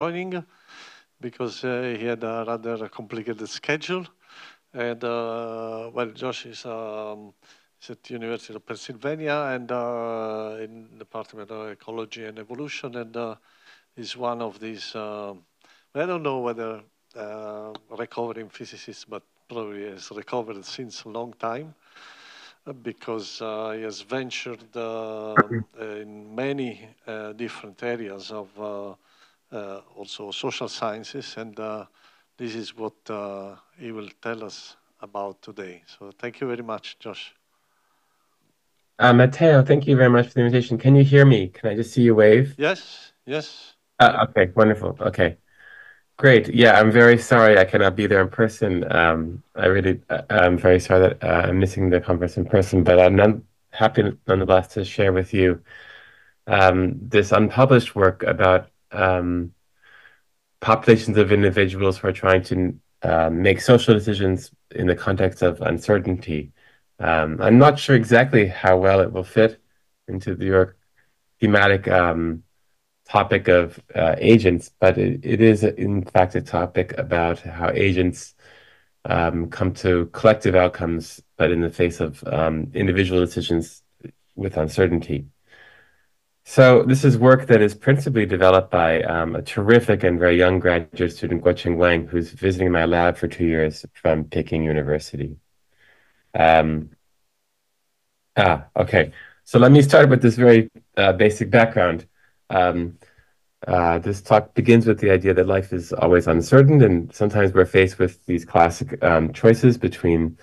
joining because uh, he had a rather complicated schedule. And uh, well, Josh is, um, is at the University of Pennsylvania and uh, in the Department of Ecology and Evolution, and uh, is one of these. Um, I don't know whether uh, recovering physicists, but probably has recovered since a long time uh, because uh, he has ventured uh, in many uh, different areas of uh, also social sciences, and this is what he will tell us about today. So thank you very much, Josh. Uh, Matteo, thank you very much for the invitation. Can you hear me? Can I just see you wave? Yes, yes. Uh, okay, wonderful. Okay, great. Yeah, I'm very sorry I cannot be there in person. Um, I really, uh, I'm very sorry that uh, I'm missing the conference in person, but I'm none, happy nonetheless to share with you um, this unpublished work about um, populations of individuals who are trying to uh, make social decisions in the context of uncertainty. Um, I'm not sure exactly how well it will fit into your thematic um, topic of uh, agents, but it, it is, in fact, a topic about how agents um, come to collective outcomes, but in the face of um, individual decisions with uncertainty. So this is work that is principally developed by um, a terrific and very young graduate student, Guoqing Wang, who's visiting my lab for two years from Peking University. Um, ah, okay. So let me start with this very uh, basic background. Um, uh, this talk begins with the idea that life is always uncertain, and sometimes we're faced with these classic um, choices between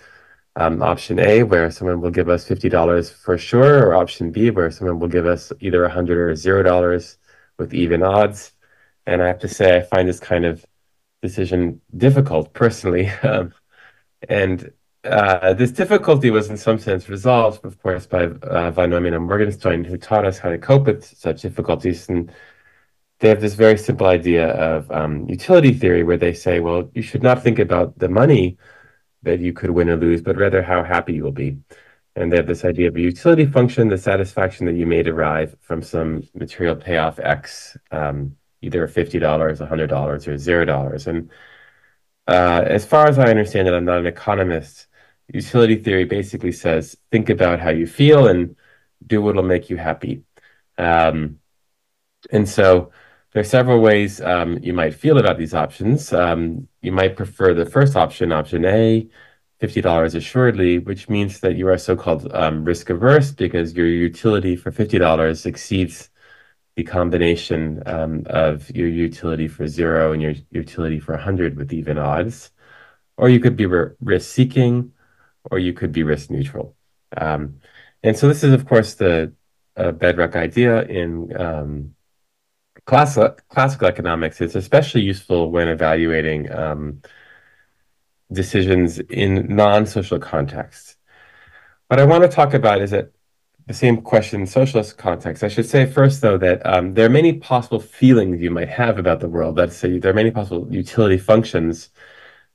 um, option A, where someone will give us $50 for sure, or option B, where someone will give us either 100 or $0 with even odds. And I have to say, I find this kind of decision difficult personally. Um, and uh, this difficulty was in some sense resolved, of course, by uh, von Neumann and Morgenstern, who taught us how to cope with such difficulties. And they have this very simple idea of um, utility theory, where they say, well, you should not think about the money that you could win or lose, but rather how happy you will be. And they have this idea of a utility function, the satisfaction that you may derive from some material payoff X, um, either $50, $100, or $0. And uh, as far as I understand it, I'm not an economist. Utility theory basically says think about how you feel and do what will make you happy. Um, and so there are several ways um, you might feel about these options. Um, you might prefer the first option, option A, $50 assuredly, which means that you are so-called um, risk averse because your utility for $50 exceeds the combination um, of your utility for zero and your utility for 100 with even odds. Or you could be risk seeking, or you could be risk neutral. Um, and so this is, of course, the uh, bedrock idea in um, classical, classical economics is especially useful when evaluating um, decisions in non-social contexts. What I want to talk about is that the same question in socialist context. I should say first, though, that um, there are many possible feelings you might have about the world. Let's say there are many possible utility functions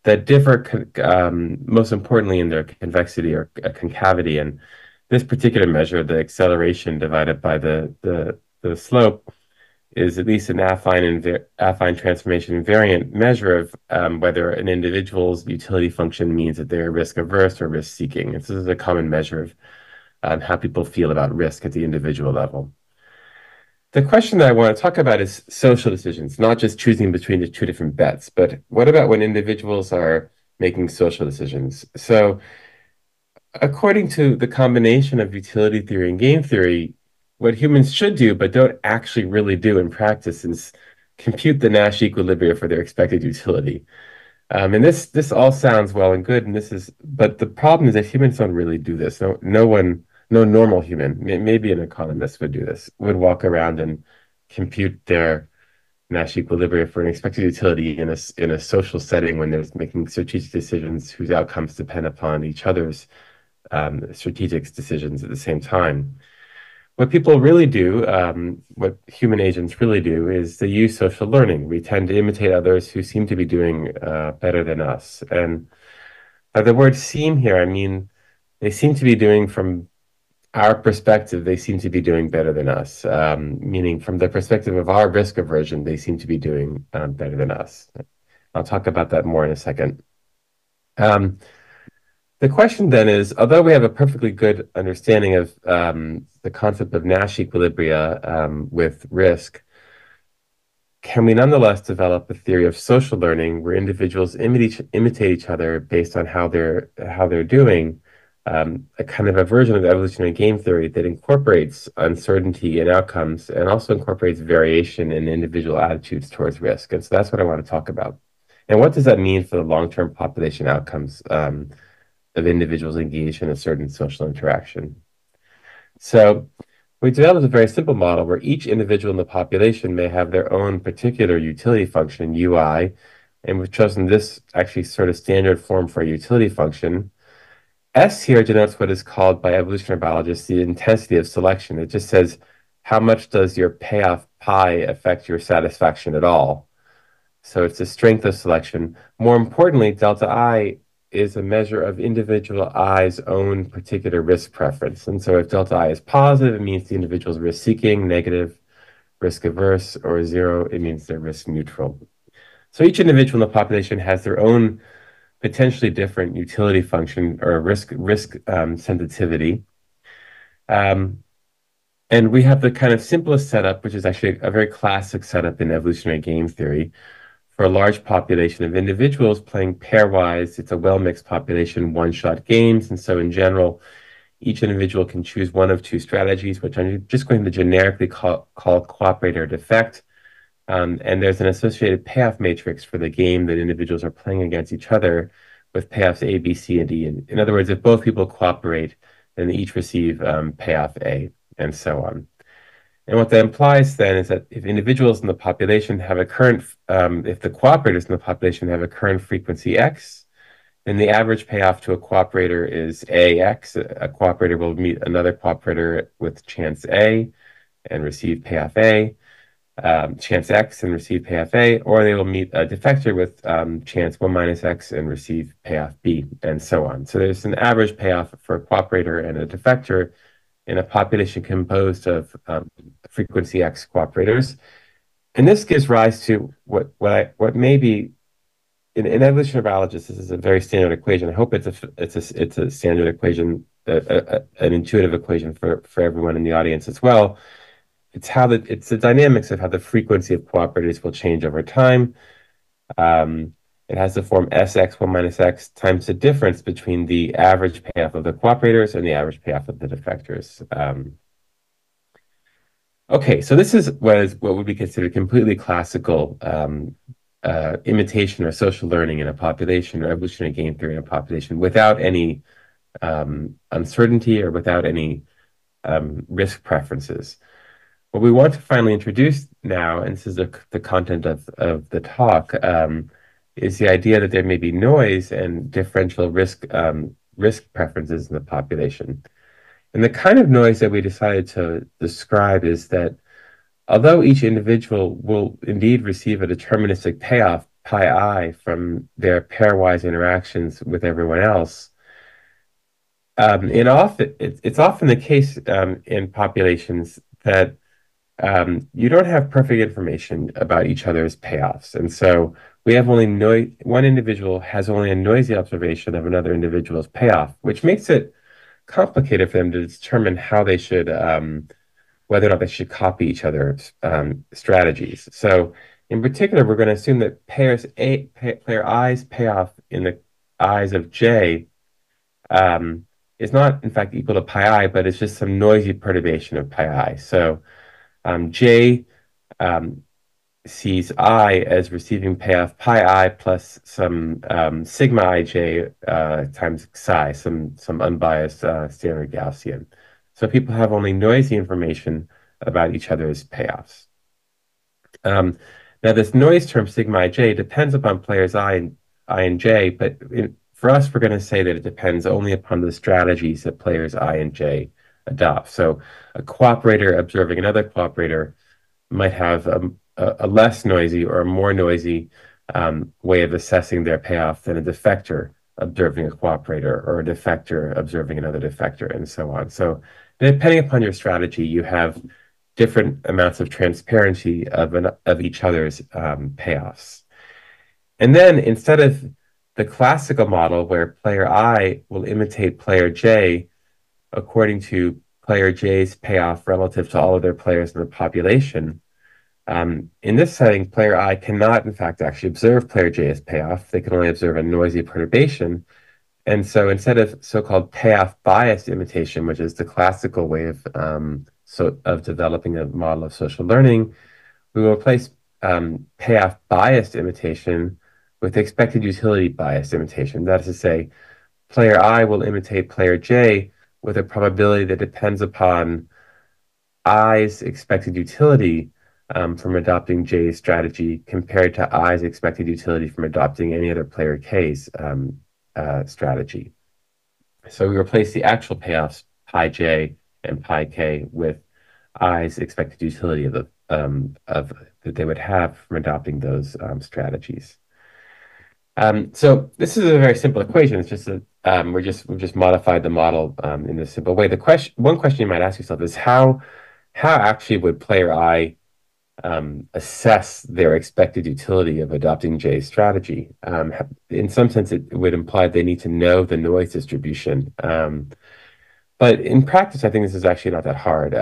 that differ, um, most importantly, in their convexity or uh, concavity. And this particular measure, the acceleration divided by the the, the slope, is at least an affine and affine transformation invariant measure of um, whether an individual's utility function means that they're risk averse or risk seeking. This is a common measure of um, how people feel about risk at the individual level. The question that I want to talk about is social decisions, not just choosing between the two different bets, but what about when individuals are making social decisions? So, according to the combination of utility theory and game theory, what humans should do but don't actually really do in practice is compute the Nash equilibria for their expected utility. Um, and this this all sounds well and good, and this is, but the problem is that humans don't really do this. No, no one, no normal human, maybe an economist would do this, would walk around and compute their Nash equilibria for an expected utility in a in a social setting when they're making strategic decisions whose outcomes depend upon each other's um, strategic decisions at the same time what people really do, um, what human agents really do, is they use social learning. We tend to imitate others who seem to be doing uh, better than us. And by the word seem here, I mean they seem to be doing from our perspective, they seem to be doing better than us. Um, meaning, from the perspective of our risk aversion, they seem to be doing um, better than us. I'll talk about that more in a second. The question then is, although we have a perfectly good understanding of um, the concept of Nash equilibria um, with risk, can we nonetheless develop a theory of social learning where individuals imitate, imitate each other based on how they're how they're doing? Um, a kind of a version of evolutionary game theory that incorporates uncertainty in outcomes and also incorporates variation in individual attitudes towards risk. And so that's what I want to talk about. And what does that mean for the long-term population outcomes um, of individuals engaged in a certain social interaction? So we developed a very simple model where each individual in the population may have their own particular utility function, UI, and we've chosen this actually sort of standard form for a utility function. S here denotes what is called by evolutionary biologists the intensity of selection. It just says, how much does your payoff pi affect your satisfaction at all? So it's the strength of selection. More importantly, delta I is a measure of individual I's own particular risk preference. And so if delta I is positive, it means the individual is risk seeking, negative, risk averse, or zero, it means they're risk neutral. So each individual in the population has their own potentially different utility function or risk risk um, sensitivity. Um, and we have the kind of simplest setup, which is actually a very classic setup in evolutionary game theory, for a large population of individuals playing pairwise. It's a well-mixed population, one-shot games. And so in general, each individual can choose one of two strategies, which I'm just going to generically call, call cooperator defect. Um, and there's an associated payoff matrix for the game that individuals are playing against each other with payoffs A, B, C, and D. In, in other words, if both people cooperate, then they each receive um, payoff A, and so on. And what that implies then is that if individuals in the population have a current, um, if the cooperators in the population have a current frequency X, then the average payoff to a cooperator is AX. A cooperator will meet another cooperator with chance A and receive payoff A, um, chance X and receive payoff A, or they will meet a defector with um, chance 1 minus X and receive payoff B, and so on. So there's an average payoff for a cooperator and a defector in a population composed of um, frequency X cooperators. And this gives rise to what what I what may be in, in evolutionary biologists, this is a very standard equation. I hope it's a it's a it's a standard equation, a, a, an intuitive equation for for everyone in the audience as well. It's how the it's the dynamics of how the frequency of cooperators will change over time. Um, it has the form Sx1 minus x times the difference between the average payoff of the cooperators and the average payoff of the defectors. Um, okay, so this is what is what would be considered completely classical um, uh, imitation or social learning in a population or evolutionary game theory in a population without any um, uncertainty or without any um, risk preferences. What we want to finally introduce now, and this is the, the content of, of the talk, um, is the idea that there may be noise and differential risk um, risk preferences in the population. And the kind of noise that we decided to describe is that although each individual will indeed receive a deterministic payoff pi i from their pairwise interactions with everyone else, um, in often it, it's often the case um, in populations that um, you don't have perfect information about each other's payoffs, and so we have only no one individual has only a noisy observation of another individual's payoff, which makes it complicated for them to determine how they should, um, whether or not they should copy each other's um, strategies. So, in particular, we're going to assume that pairs A, pay, player I's payoff in the eyes of J um, is not, in fact, equal to pi i, but it's just some noisy perturbation of pi i. So, um, J um, sees I as receiving payoff pi i plus some um, sigma ij uh, times psi, some some unbiased uh, standard Gaussian. So people have only noisy information about each other's payoffs. Um, now this noise term sigma ij depends upon players i and i and j, but in, for us we're going to say that it depends only upon the strategies that players i and j adopt. So a cooperator observing another cooperator might have a, a, less noisy or a more noisy um, way of assessing their payoff than a defector observing a cooperator or a defector observing another defector and so on. So Depending upon your strategy, you have different amounts of transparency of, an, of each other's um, payoffs. And then instead of the classical model where player I will imitate player J according to player J's payoff relative to all other players in the population, um, in this setting, player I cannot, in fact, actually observe player J's payoff. They can only observe a noisy perturbation. And so instead of so-called payoff biased imitation, which is the classical way of um, so of developing a model of social learning, we will replace um, payoff biased imitation with expected utility biased imitation. That is to say, player I will imitate player J with a probability that depends upon I's expected utility um, from adopting J's strategy compared to I's expected utility from adopting any other player K's um, uh, strategy. So we replace the actual payoffs pi j and pi k with i's expected utility of the um, of that they would have from adopting those um, strategies. Um, so this is a very simple equation. It's just um, we're just we've just modified the model um, in this simple way. The question, one question you might ask yourself is how how actually would player I um, assess their expected utility of adopting J's strategy. Um, in some sense, it would imply they need to know the noise distribution. Um, but in practice, I think this is actually not that hard.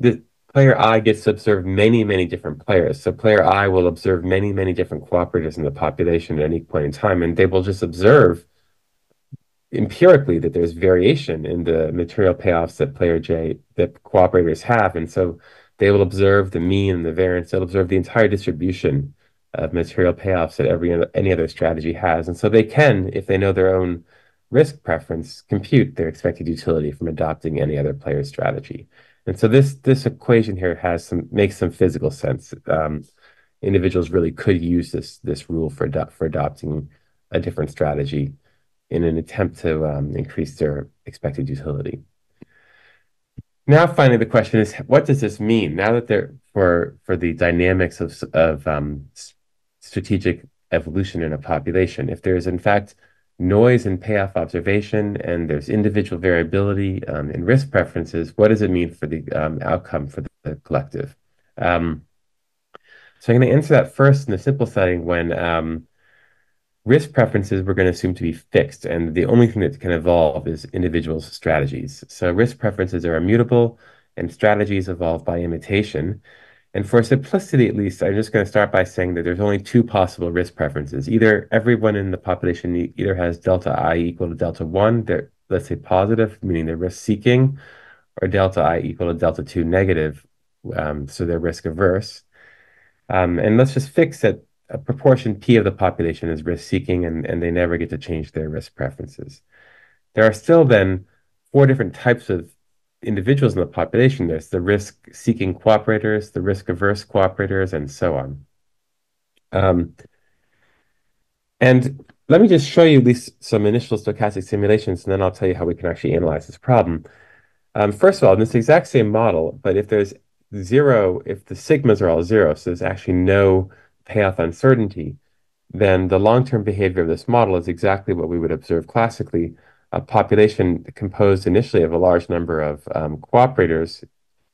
The player I gets to observe many, many different players. So player I will observe many, many different cooperators in the population at any point in time, and they will just observe empirically that there's variation in the material payoffs that player J that cooperators have. And so they will observe the mean and the variance. They'll observe the entire distribution of material payoffs that every any other strategy has. And so they can, if they know their own risk preference, compute their expected utility from adopting any other player's strategy. And so this this equation here has some makes some physical sense. Um, individuals really could use this this rule for for adopting a different strategy in an attempt to um, increase their expected utility. Now, finally, the question is, what does this mean? Now that they're for for the dynamics of of um, strategic evolution in a population, if there is in fact noise and payoff observation and there's individual variability um, in risk preferences, what does it mean for the um, outcome for the, the collective? Um, so I'm going to answer that first in the simple setting when um, risk preferences we're going to assume to be fixed, and the only thing that can evolve is individuals' strategies. So risk preferences are immutable, and strategies evolve by imitation. And for simplicity, at least, I'm just going to start by saying that there's only two possible risk preferences. Either everyone in the population either has delta I equal to delta 1, they're, let's say positive, meaning they're risk seeking, or delta I equal to delta 2 negative, um, so they're risk averse. Um, and let's just fix that a proportion P of the population is risk seeking and, and they never get to change their risk preferences. There are still then four different types of individuals in the population. There's the risk seeking cooperators, the risk averse cooperators, and so on. Um, and let me just show you at least some initial stochastic simulations, and then I'll tell you how we can actually analyze this problem. Um, first of all, in this exact same model, but if there's zero, if the sigmas are all zero, so there's actually no payoff uncertainty, then the long-term behavior of this model is exactly what we would observe classically. A population composed initially of a large number of um, cooperators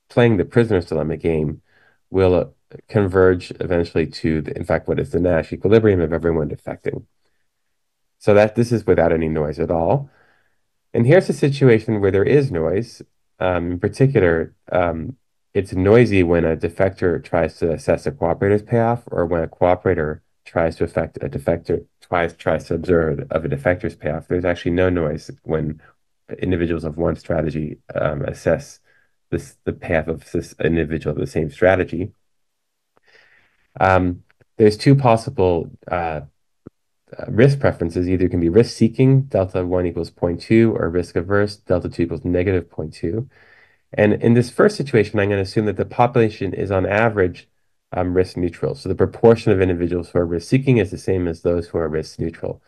playing the prisoner's dilemma game will uh, converge eventually to, the, in fact, what is the Nash equilibrium of everyone defecting. So that this is without any noise at all. And here's a situation where there is noise. Um, in particular, um, it's noisy when a defector tries to assess a cooperator's payoff or when a cooperator tries to affect a defector tries tries to observe of a defector's payoff. There's actually no noise when individuals of one strategy um, assess this the path of this individual of the same strategy. Um, there's two possible uh, uh, risk preferences. Either can be risk seeking, delta 1 equals 0.2, or risk averse, delta 2 equals negative 0.2. And in this first situation, I'm going to assume that the population is on average um, risk neutral. So the proportion of individuals who are risk seeking is the same as those who are risk neutral.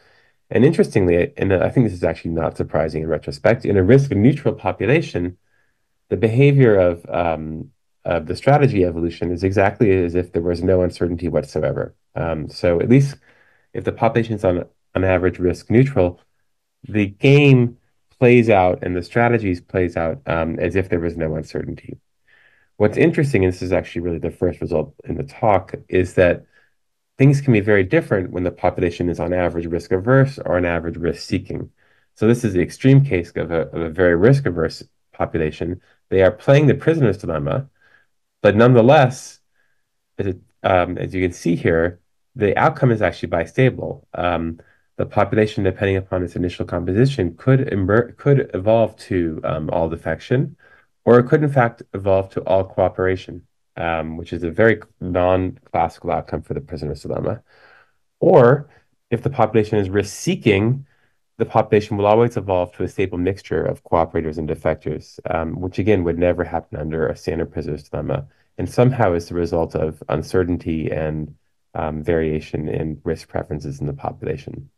And interestingly, and I think this is actually not surprising in retrospect, in a risk neutral population, the behavior of, um, of the strategy evolution is exactly as if there was no uncertainty whatsoever. Um, so at least if the population is on, on average risk neutral, the game plays out and the strategies plays out um, as if there was no uncertainty. What's interesting, and this is actually really the first result in the talk, is that things can be very different when the population is on average risk averse or on average risk seeking. So this is the extreme case of a, of a very risk averse population. They are playing the prisoner's dilemma, but nonetheless, as, um, as you can see here, the outcome is actually bistable. Um, the population, depending upon its initial composition, could could evolve to um, all defection, or it could in fact evolve to all cooperation um, which is a very non-classical outcome for the prisoner's dilemma. Or if the population is risk-seeking, the population will always evolve to a stable mixture of cooperators and defectors, um, which again would never happen under a standard prisoner's dilemma, and somehow is the result of uncertainty and um, variation in risk preferences in the population.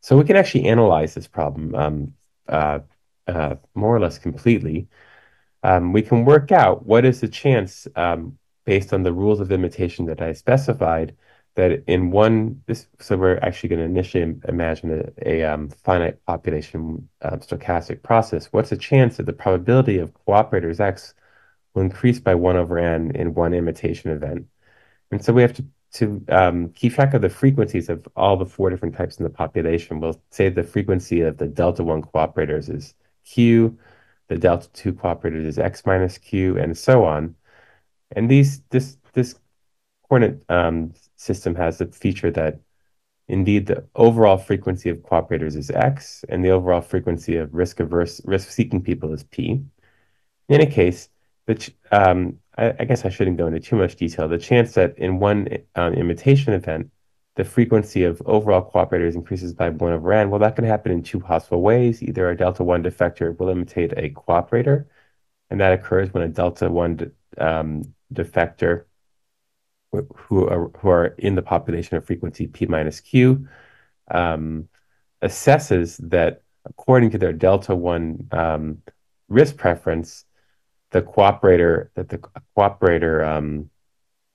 So we can actually analyze this problem um, uh, uh, more or less completely um, we can work out what is the chance, um, based on the rules of imitation that I specified, that in one, this, so we're actually going to initially imagine a, a um, finite population um, stochastic process. What's the chance that the probability of cooperators X will increase by 1 over n in one imitation event? And so we have to, to um, keep track of the frequencies of all the four different types in the population. We'll say the frequency of the delta 1 cooperators is Q, the delta 2 cooperators is x minus q, and so on. And these this this coordinate um, system has the feature that indeed the overall frequency of cooperators is x, and the overall frequency of risk averse risk seeking people is p. In any case, the um, I, I, guess I shouldn't go into too much detail. The chance that in one um, imitation event the frequency of overall cooperators increases by 1 over n, well, that can happen in two possible ways. Either a delta 1 defector will imitate a cooperator, and that occurs when a delta 1 um, defector who are, who are in the population of frequency p minus q um, assesses that according to their delta 1 um, risk preference, the cooperator, that the cooperator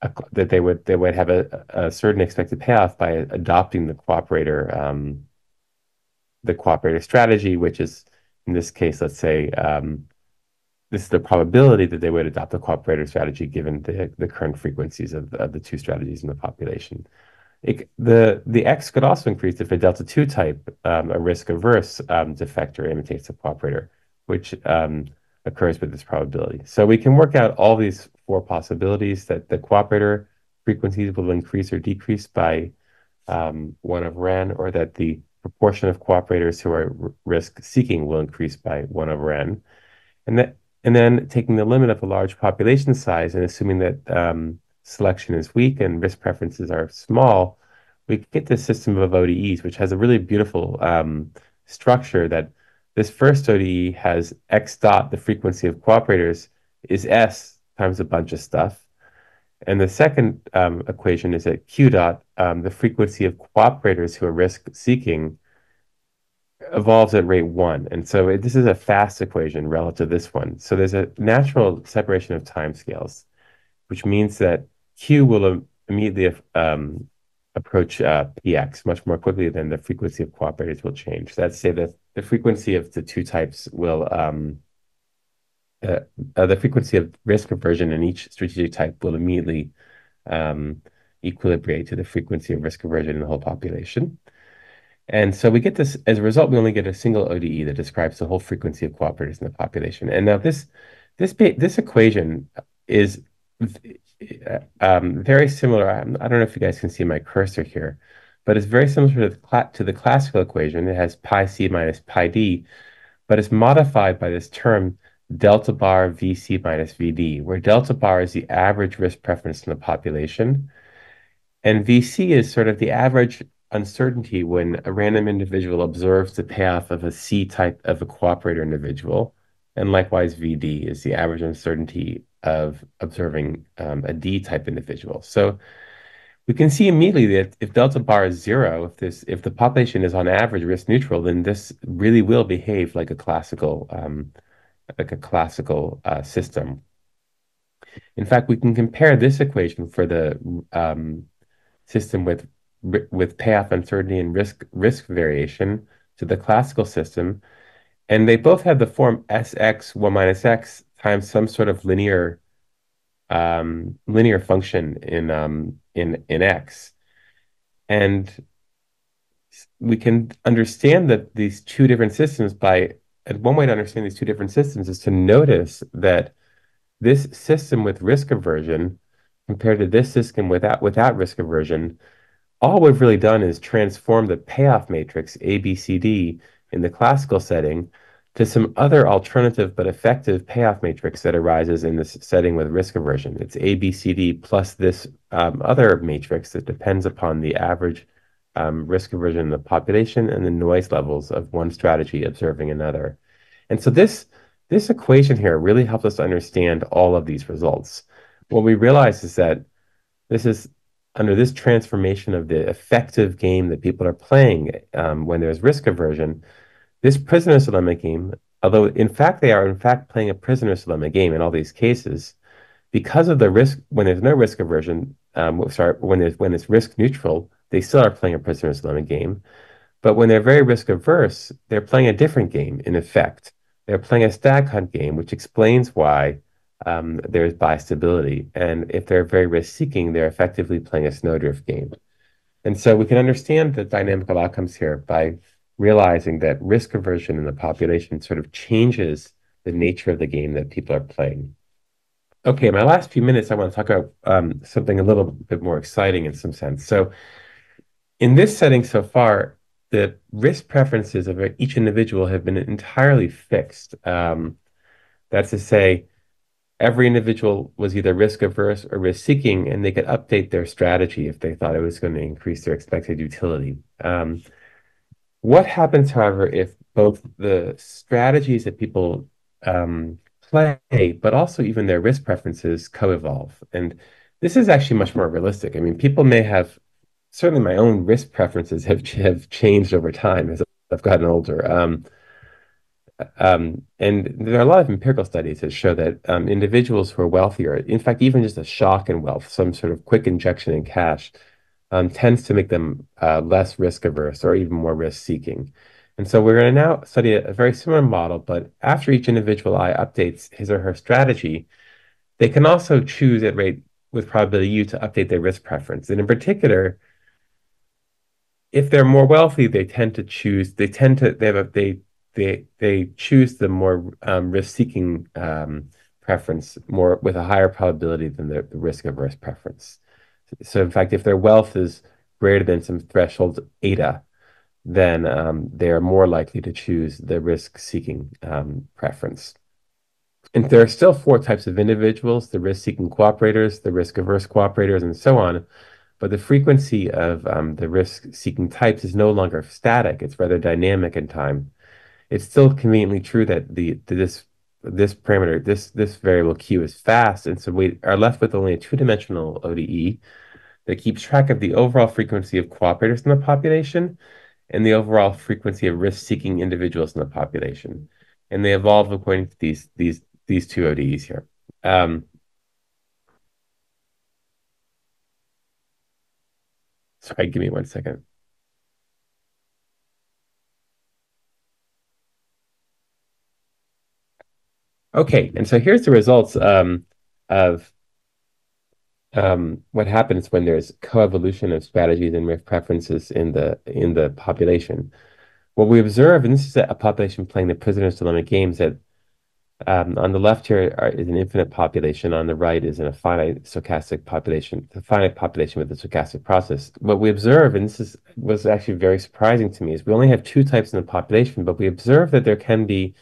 um, that they would they would have a, a certain expected payoff by adopting the cooperator um, the cooperator strategy, which is in this case, let's say um, this is the probability that they would adopt the cooperator strategy given the, the current frequencies of, of the two strategies in the population. It, the the X could also increase if a delta two type, um, a risk averse um, defector imitates a cooperator, which um, occurs with this probability. So we can work out all these four possibilities that the cooperator frequencies will increase or decrease by um, one over n, or that the proportion of cooperators who are risk seeking will increase by one over n. And that and then taking the limit of a large population size and assuming that um, selection is weak and risk preferences are small, we get this system of ODEs, which has a really beautiful um, structure that this first ODE has x dot, the frequency of cooperators, is s times a bunch of stuff. And the second um, equation is that q dot, um, the frequency of cooperators who are risk seeking, evolves at rate one. And so it, this is a fast equation relative to this one. So there's a natural separation of time scales, which means that q will immediately um, approach uh, px much more quickly than the frequency of cooperators will change. So that's say that the frequency of the two types will um, uh, uh, the frequency of risk aversion in each strategic type will immediately um, equilibrate to the frequency of risk aversion in the whole population. And so we get this as a result, we only get a single ODE that describes the whole frequency of cooperators in the population. And now this this this equation is um, very similar. I don't know if you guys can see my cursor here, but it's very similar to the, to the classical equation. It has pi c minus pi d, but it's modified by this term delta bar VC minus VD, where delta bar is the average risk preference in the population. And VC is sort of the average uncertainty when a random individual observes the payoff of a C type of a cooperator individual. And likewise, VD is the average uncertainty of observing um, a D type individual. So we can see immediately that if delta bar is zero, if this if the population is on average risk neutral, then this really will behave like a classical um, like a classical uh, system. In fact, we can compare this equation for the um, system with with payoff uncertainty and risk risk variation to the classical system, and they both have the form sx 1 minus x times some sort of linear um, linear function in um, in in x, and we can understand that these two different systems by one way to understand these two different systems is to notice that this system with risk aversion compared to this system without without risk aversion, all we've really done is transform the payoff matrix ABCD in the classical setting to some other alternative but effective payoff matrix that arises in this setting with risk aversion. It's ABCD plus this um, other matrix that depends upon the average um, risk aversion in the population and the noise levels of one strategy observing another. And so this, this equation here really helps us understand all of these results. What we realize is that this is under this transformation of the effective game that people are playing um, when there's risk aversion, this prisoner's dilemma game, although in fact they are in fact playing a prisoner's dilemma game in all these cases, because of the risk when there's no risk aversion, um, sorry, when there's when it's risk neutral, they still are playing a prisoner's dilemma game. But when they're very risk averse, they're playing a different game in effect. They're playing a stag hunt game, which explains why um, there's bistability. And if they're very risk seeking, they're effectively playing a snowdrift game. And so we can understand the dynamical outcomes here by realizing that risk aversion in the population sort of changes the nature of the game that people are playing. Okay, my last few minutes, I want to talk about um, something a little bit more exciting in some sense. So, in this setting so far, the risk preferences of each individual have been entirely fixed. Um, that's to say, every individual was either risk averse or risk seeking, and they could update their strategy if they thought it was going to increase their expected utility. Um, what happens, however, if both the strategies that people um, play, but also even their risk preferences co-evolve? And this is actually much more realistic. I mean, people may have certainly my own risk preferences have have changed over time as I've gotten older. Um, um, and there are a lot of empirical studies that show that um, individuals who are wealthier, in fact, even just a shock in wealth, some sort of quick injection in cash, um, tends to make them uh, less risk averse or even more risk seeking. And so we're going to now study a, a, very similar model, but after each individual I updates his or her strategy, they can also choose at rate with probability U to update their risk preference. And in particular, if they're more wealthy, they tend to choose, they tend to, they have a, they, they, they choose the more um, risk seeking um, preference more with a higher probability than the, the risk averse preference. So in fact, if their wealth is greater than some threshold eta, then um, they are more likely to choose the risk-seeking um, preference. And there are still four types of individuals, the risk-seeking cooperators, the risk-averse cooperators, and so on. But the frequency of um, the risk-seeking types is no longer static. It's rather dynamic in time. It's still conveniently true that the, the this this parameter, this this variable q is fast, and so we are left with only a two-dimensional ODE that keeps track of the overall frequency of cooperators in the population and the overall frequency of risk-seeking individuals in the population. And they evolve according to these these these two ODEs here. Um, sorry, give me one second. Okay, and so here's the results um, of um, what happens when there's coevolution of strategies and preferences in the in the population. What we observe, and this is a population playing the prisoner's dilemma games, that um, on the left here are, is an infinite population. On the right is in a finite stochastic population, the finite population with the stochastic process. What we observe, and this is was actually very surprising to me, is we only have two types in the population, but we observe that there can be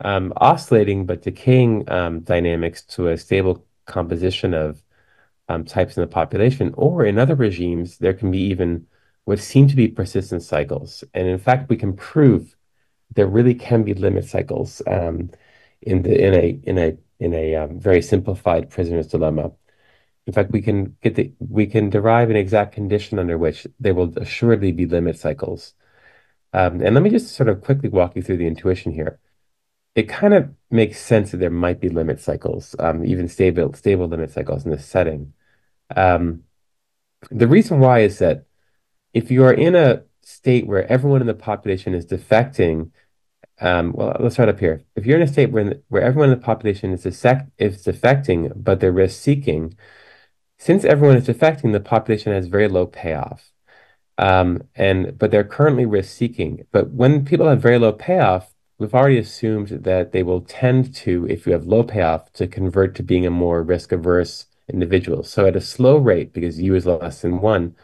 um, oscillating but decaying um, dynamics to a stable composition of um, types in the population. Or in other regimes, there can be even what seem to be persistent cycles. And in fact, we can prove there really can be limit cycles um, in the in a in a in a um, very simplified prisoner's dilemma. In fact, we can get the we can derive an exact condition under which there will assuredly be limit cycles. Um, and let me just sort of quickly walk you through the intuition here it kind of makes sense that there might be limit cycles, um, even stable stable limit cycles in this setting. Um, the reason why is that if you are in a state where everyone in the population is defecting um, well, let's start up here. If you're in a state where, where everyone in the population is, is defecting, but they're risk seeking, since everyone is defecting, the population has very low payoff. Um, and but they're currently risk seeking. But when people have very low payoff, we've already assumed that they will tend to, if you have low payoff, to convert to being a more risk averse individual. So at a slow rate, because U is less than one,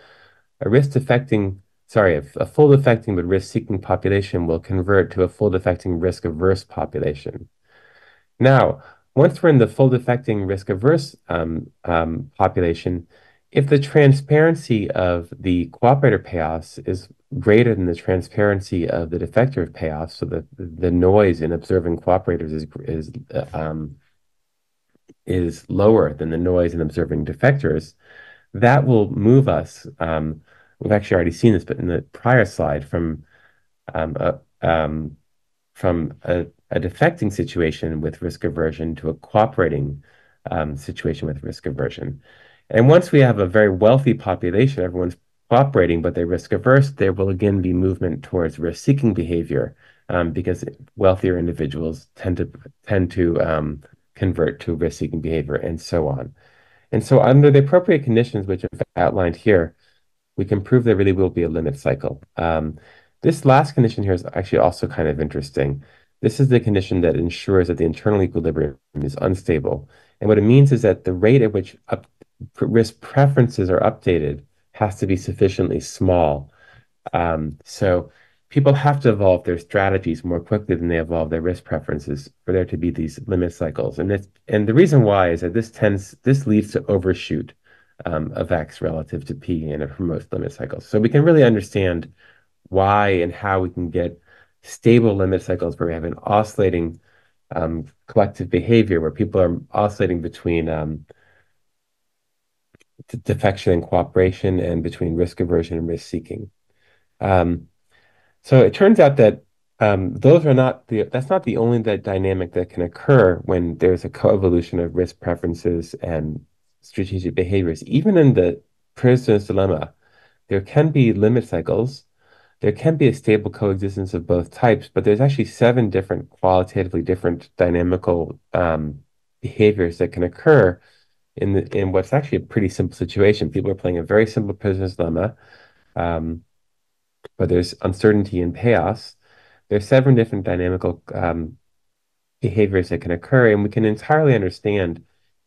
a risk defecting, sorry, a, a full defecting but risk seeking population will convert to a full defecting risk averse population. Now, once we're in the full defecting risk averse um, um, population, if the transparency of the cooperator payoffs is greater than the transparency of the defector payoffs, so the the noise in observing cooperators is is uh, um, is lower than the noise in observing defectors, that will move us. Um, we've actually already seen this, but in the prior slide, from um, a, um, from a, a, defecting situation with risk aversion to a cooperating um, situation with risk aversion. And once we have a very wealthy population, everyone's cooperating, but they're risk averse, there will again be movement towards risk seeking behavior um, because wealthier individuals tend to tend to um, convert to risk seeking behavior and so on. And so, under the appropriate conditions, which I've outlined here, we can prove there really will be a limit cycle. Um, this last condition here is actually also kind of interesting. This is the condition that ensures that the internal equilibrium is unstable. And what it means is that the rate at which up, risk preferences are updated has to be sufficiently small. Um, so people have to evolve their strategies more quickly than they evolve their risk preferences for there to be these limit cycles. And it's, and the reason why is that this tends this leads to overshoot um, of x relative to p in a promotes limit cycles. So we can really understand why and how we can get stable limit cycles where we have an oscillating um, collective behavior where people are oscillating between um, defection and cooperation and between risk aversion and risk seeking. Um, so it turns out that um, those are not the that's not the only dynamic that can occur when there's a coevolution of risk preferences and strategic behaviors. Even in the prisoner's dilemma, there can be limit cycles. There can be a stable coexistence of both types, but there's actually seven different qualitatively different dynamical um, behaviors that can occur in the in what's actually a pretty simple situation. People are playing a very simple prisoner's dilemma. Um, but there's uncertainty and chaos. There's seven different dynamical um, behaviors that can occur, and we can entirely understand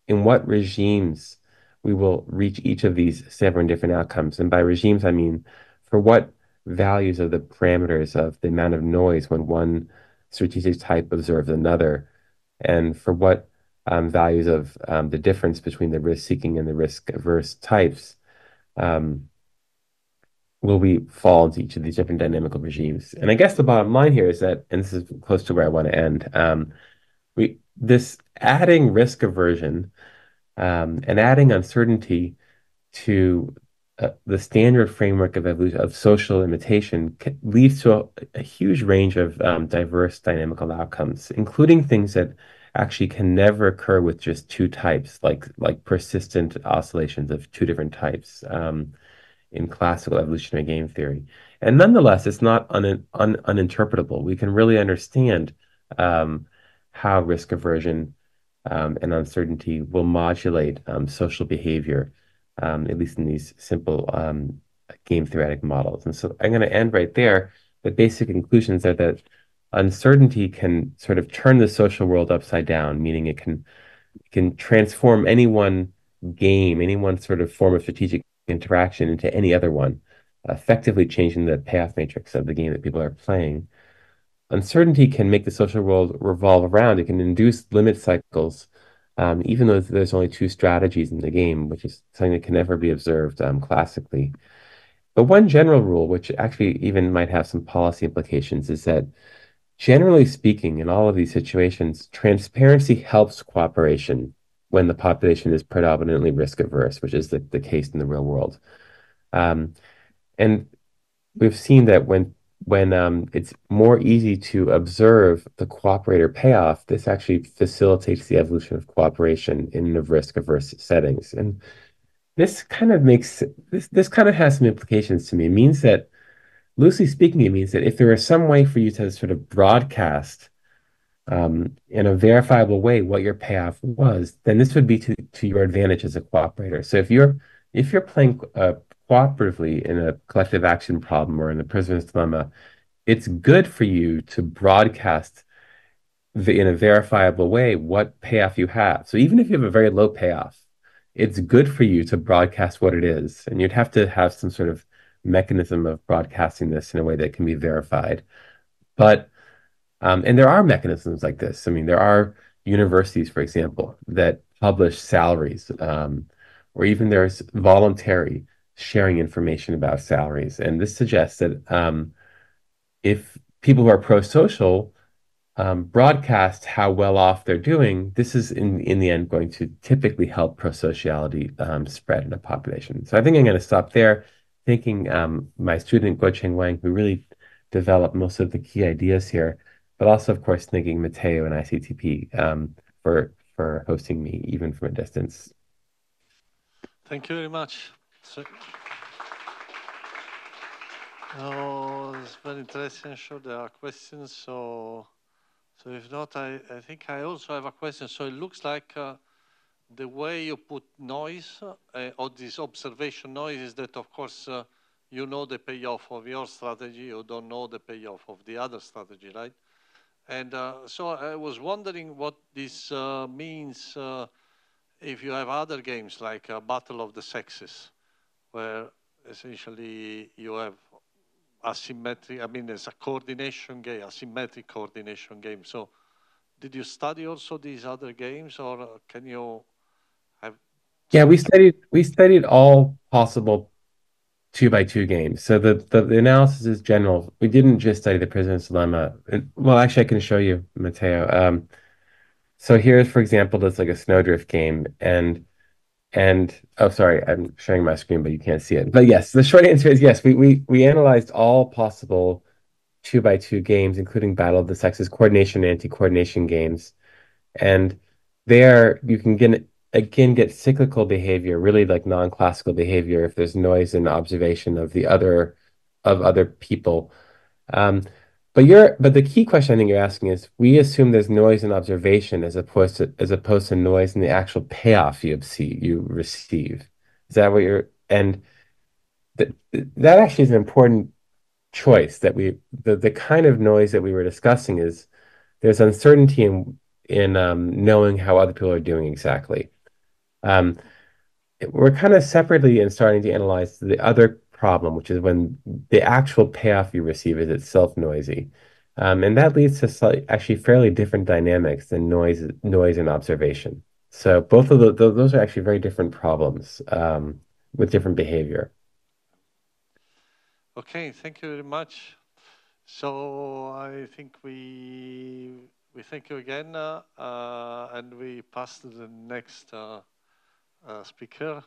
in what regimes we will reach each of these seven different outcomes. And by regimes, I mean for what values of the parameters of the amount of noise when one strategic type observes another, and for what um, values of um, the difference between the risk seeking and the risk averse types. Um, will we fall into each of these different dynamical regimes? And I guess the bottom line here is that, and this is close to where I want to end, um, we this adding risk aversion um, and adding uncertainty to uh, the standard framework of evolution of social imitation leads to a, a huge range of um, diverse dynamical outcomes, including things that actually can never occur with just two types, like like persistent oscillations of two different types. Um, in classical evolutionary game theory. And nonetheless, it's not un, un, uninterpretable. We can really understand um, how risk aversion um, and uncertainty will modulate um, social behavior, um, at least in these simple um, game theoretic models. And so I'm going to end right there. The basic conclusions are that uncertainty can sort of turn the social world upside down, meaning it can it can transform any one game, any one sort of form of strategic interaction into any other one, effectively changing the path matrix of the game that people are playing. Uncertainty can make the social world revolve around. It can induce limit cycles, um, even though there's only two strategies in the game, which is something that can never be observed um, classically. But one general rule, which actually even might have some policy implications, is that generally speaking, in all of these situations, transparency helps cooperation when the population is predominantly risk averse, which is the, the case in the real world. Um, and we've seen that when when um, it's more easy to observe the cooperator payoff, this actually facilitates the evolution of cooperation in risk averse settings. And this kind of makes this this kind of has some implications to me. It means that loosely speaking, it means that if there is some way for you to sort of broadcast um, in a verifiable way what your payoff was, then this would be to, to your advantage as a cooperator. So if you're if you're playing uh, cooperatively in a collective action problem or in a prisoner's dilemma, it's good for you to broadcast the, in a verifiable way what payoff you have. So even if you have a very low payoff, it's good for you to broadcast what it is. And you'd have to have some sort of mechanism of broadcasting this in a way that can be verified. But um, and there are mechanisms like this. I mean, there are universities, for example, that publish salaries, um, or even there's voluntary sharing information about salaries. And this suggests that um, if people who are pro-social um, broadcast how well off they're doing, this is in in the end going to typically help pro-sociality um, spread in a population. So I think I'm going to stop there, thanking um, my student Guocheng Wang, who really developed most of the key ideas here, but also of course thanking Matteo and ICTP um, for for hosting me even from a distance. Thank you very much. So Oh, it's very interesting. Sure there are questions. So, so if not, I, I think I also have a question. So it looks like uh, the way you put noise uh, or this observation noise is that, of course, uh, you know the payoff of your strategy. You don't know the payoff of the other strategy, right? And uh, so I was wondering what this uh, means uh, if you have other games like Battle of the Sexes, where essentially you have asymmetric, I mean, it's a coordination game, asymmetric coordination game. So did you study also these other games or can you have? Yeah, we studied, we studied all possible two by two games. So the, the, the analysis is general. We didn't just study the prisoner's dilemma. well, actually I can show you, Matteo. Um, so here's, for example, this like a snowdrift game and and oh, sorry, I'm sharing my screen, but you can't see it. But yes, the short answer is yes. We we we analyzed all possible two by two games, including Battle of the Sexes, coordination, and anti-coordination games, and there you can get again get cyclical behavior, really like non-classical behavior if there's noise and observation of the other of other people. Um, but you're but the key question I think you're asking is we assume there's noise in observation as opposed to as opposed to noise in the actual payoff you see you receive. Is that what you're and that that actually is an important choice that we the the kind of noise that we were discussing is there's uncertainty in in um, knowing how other people are doing exactly. Um, we're kind of separately and starting to analyze the other problem, which is when the actual payoff you receive is itself noisy. Um, and that leads to actually fairly different dynamics than noise, noise and observation. So both of those are actually very different problems um, with different behavior. Okay, thank you very much. So I think we we thank you again, uh, uh, and we pass to the next uh, uh speaker.